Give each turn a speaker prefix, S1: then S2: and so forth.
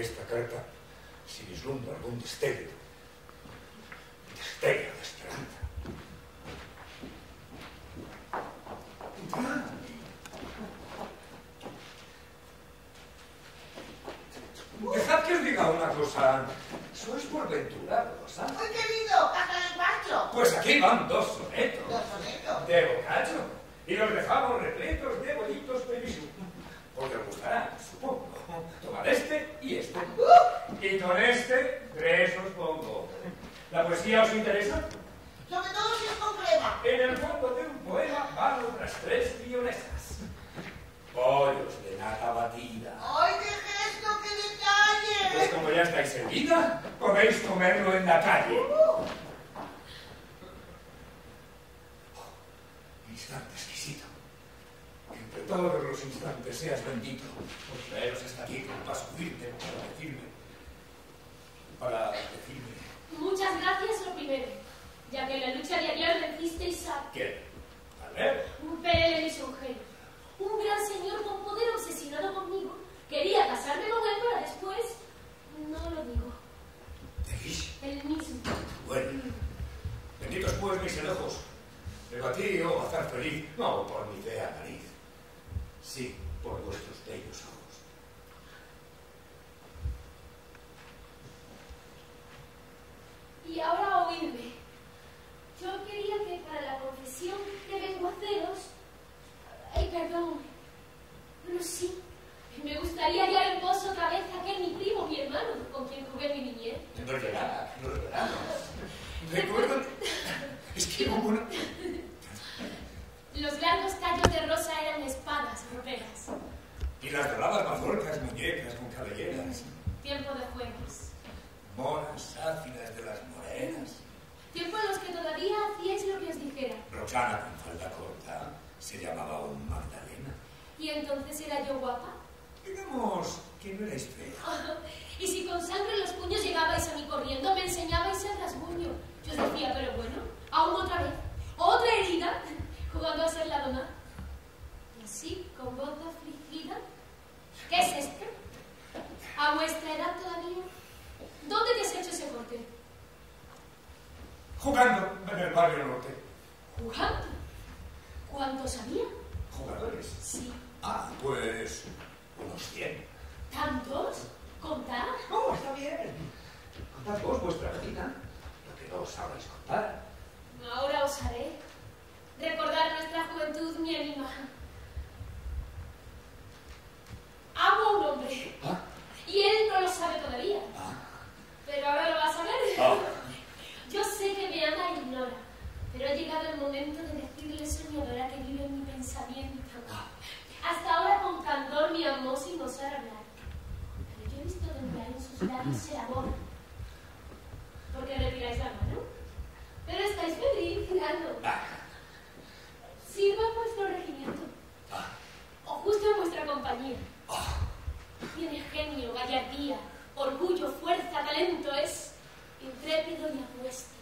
S1: de esta carta si vislumbro algún destello, destello de esperanza. Dejad que os diga una cosa. ¿Sois por ventura, Rosa?
S2: Muy querido, hasta el despacho.
S1: Pues aquí van dos sonetos.
S2: Dos sonetos.
S1: De bocacho. Y los dejamos repletos de bonitos perisú. Porque os gustará, supongo. Tomad este y este. Y con este, tres os pongo. ¿La poesía os interesa?
S2: Sobre todo si es con crema.
S1: En el fondo de un poema van otras tres guionesas. Pollos de nata batida.
S2: ¡Ay, qué gesto, qué detalle!
S1: Pues como ya estáis servida, podéis comerlo en la calle.
S2: Uh,
S1: Instante exquisito. Entre todos los instantes seas bendito por traeros hasta aquí paso firme para decirme. Para decirme.
S3: Muchas gracias lo primero, ya que en la lucha ayer vencisteis a
S1: ¿Quién? A ver.
S3: un PL lisonjero, un gran señor con poder obsesionado conmigo. Quería casarme con él para después... No lo digo, el mismo.
S1: Bueno. Benditos pues mis enojos. Me batí o hacer feliz, no por mi fea nariz. Sí, por vuestros bellos ojos.
S3: Y ahora oídme. Yo quería que para la confesión que vengo a haceros... Ay, perdón. Bueno, sí. Me gustaría hallar en vos otra vez aquel mi primo, mi hermano, con quien jugué mi niñez.
S1: No llorará, no llorará. Recuerdo. Es que una.
S3: Los largos
S1: Y las doradas mazorcas, muñecas con cabelleras.
S3: Tiempo de juegos.
S1: Monas ácidas de las morenas.
S3: Tiempo en los que todavía hacíais lo que os dijera.
S1: Roxana con falda corta se llamaba aún Magdalena.
S3: Y entonces era yo guapa.
S1: Digamos que no erais fea.
S3: Y si con sangre en los puños llegabais a mí corriendo, me enseñabais el rasguño. Yo os decía, pero bueno, aún otra vez. Otra herida, jugando a ser la dona. Y así, con voz afligida, ¿qué es esto? ¿A vuestra edad todavía? ¿Dónde te has hecho ese corte?
S1: Jugando en el barrio norte.
S3: ¿Jugando? ¿Cuántos había?
S1: Jugadores.
S3: Sí.
S1: Ah, pues. unos 100.
S3: ¿Tantos? ¿Contad?
S1: No, está bien. Contad vos vuestra vida. Lo que no sabéis contar.
S3: Ahora os haré. Recordar nuestra juventud me anima. Amo a un hombre.
S1: Ah,
S3: Y él no lo sabe todavía.
S1: ah,
S3: Pero ahora lo va a saber.
S1: ah.
S3: Yo sé que me ama e ignora. Pero ha llegado el momento de decirle soñadora que vive en mi pensamiento. Hasta ahora con candor me amó sin osar hablar. Pero yo he visto labios el amor. ¿Por qué retiráis la mano? Pero estáis.
S1: Ah,
S3: Sirva vuestro regimiento. O justo vuestra compañía. Tiene genio, gallardía, orgullo, fuerza, talento, es intrépido y apuesto.